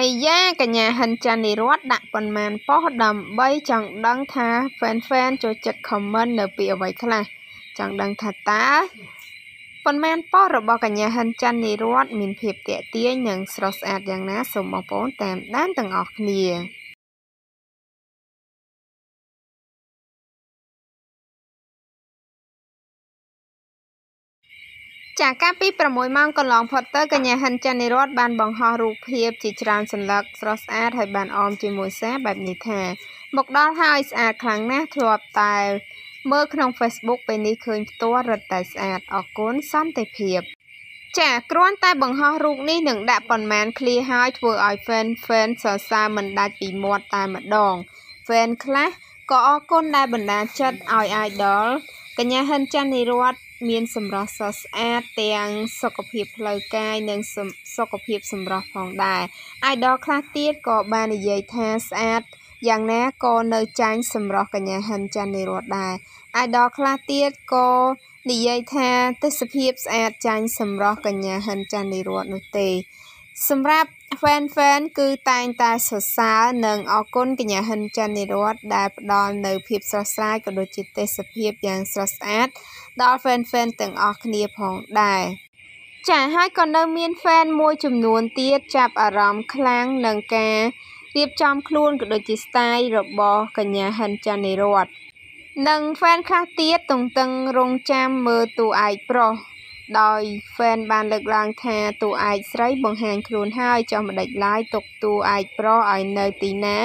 អាយ៉ាកញ្ញាហិនចាន់នីរតដាក់ប៉ុន្មានប៉ុស្តិ៍ដើម្បីចង់ដឹងថាហ្វេនហ្វេនចូលចិត្តខមមិននៅពីអ្វីខ្លះចង់ដឹងថាតើប៉ុន្មានប៉ុស្តិ៍របស់កញ្ញាហិនចាន់នីរតមានភាពតាក់ទាញនិងស្រស់ស្អាតយ៉ាងណាសូមបងប្អូនតាមដានទាំងអស់គ្នា ចាកាលពី6ម៉ោងកន្លងផុតទៅកញ្ញាហិនចាន់នីរតបានបង្ហោះរូបភាពជាច្រើនសន្លឹកស្រស់ស្អាតហើយបានអមជាមួយសារបែបនេះថាមកដល់ហើយស្អាតខ្លាំងណាស់ធ្លាប់តែមើលក្នុង Facebook ពេលនេះឃើញផ្ទាល់រឹតតែស្អាតអរគុណសន្តិភាពចាគ្រាន់តែបង្ហោះរូបនេះនឹងដាក់ប៉ុន្មានឃ្លាហើយធ្វើឲ្យ fan fan សរសើរមិនដាច់ពីមាត់តែម្ដង fan ខ្លះក៏អរគុណដែលបណ្ដាចិត្តឲ្យ idol កញ្ញាហិនច័ន្ទនិរ័ត្ន មានសម្រស់ស្រស់ស្អាតទាំងសុខភាពផ្លូវកាយនិងសុខភាពសម្រស់ផងដែរ idol ខ្លះទៀតក៏បាននិយាយថាស្អាតយ៉ាងណាក៏នៅចាញ់សម្រស់កញ្ញាហិនច័ន្ទនិរ័ត្នដែរ idol ខ្លះទៀតក៏និយាយថាទេសភាពស្អាតចាញ់សម្រស់កញ្ញាហិនច័ន្ទនិរ័ត្ននោះទេ សម្រាប់ fan fan គឺតែងតែសរសើរនិងអរគុណកញ្ញាហិនច័ន្ទនិរ័ត្នដែលផ្ដល់នូវភាពស្រស់ស្រាយក៏ដូចជាទេសភាពយ៉ាងស្រស់ស្អាត ដល់ fan fan ទាំងអស់គ្នាផងដែរចាហើយក៏នៅមាន fan មួយចំនួនទៀតចាប់អារម្មណ៍ខ្លាំងនឹងការរៀបចំខ្លួនក៏ដូចជា style របស់កញ្ញាហិនច័ន្ទនិរ័ត្ននិង fan ខ្លះទៀតទន្ទឹងរង់ចាំមើលតួឯកប្រុស ដោយ fan បានលើកឡើងថាតួឯកស្រីបង្ហាញខ្លួនហើយចុះមិនដេចឡើយទុកតួឯកប្រុសឲ្យនៅទីណា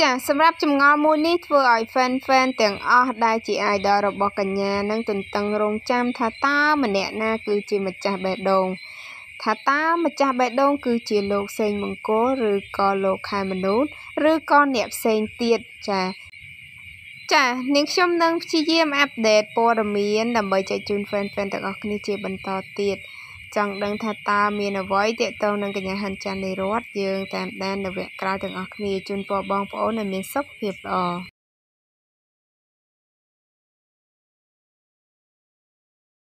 ចាសម្រាប់ចម្ងល់មួយនេះធ្វើឲ្យ fan fan ទាំងអស់ដែលជា idol របស់កញ្ញានឹងទន្ទឹងរង់ចាំថាតើម្នាក់ណាគឺជាម្ចាស់បេះដូងថាតើម្ចាស់បេះដូងគឺជាលោកសេងមង្គលឬក៏លោកខែមនុស្សឬក៏អ្នកផ្សេងទៀតចា ចានាងខ្ញុំនឹងព្យាយាមអាប់ដេតព័ត៌មានដើម្បីចែកជូន fan fan ទាំងអស់គ្នាជាបន្តទៀតចង់ដឹងថាតើមានអ្វីទាក់ទងនឹងកញ្ញាហិនចាន់នីរតយើងតាមដាននៅវគ្គក្រោយទាំងអស់គ្នាជូនពរបងប្អូនឲ្យមានសុខភាពល្អ